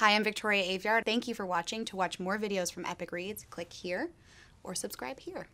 Hi, I'm Victoria Aveyard. Thank you for watching. To watch more videos from Epic Reads, click here or subscribe here.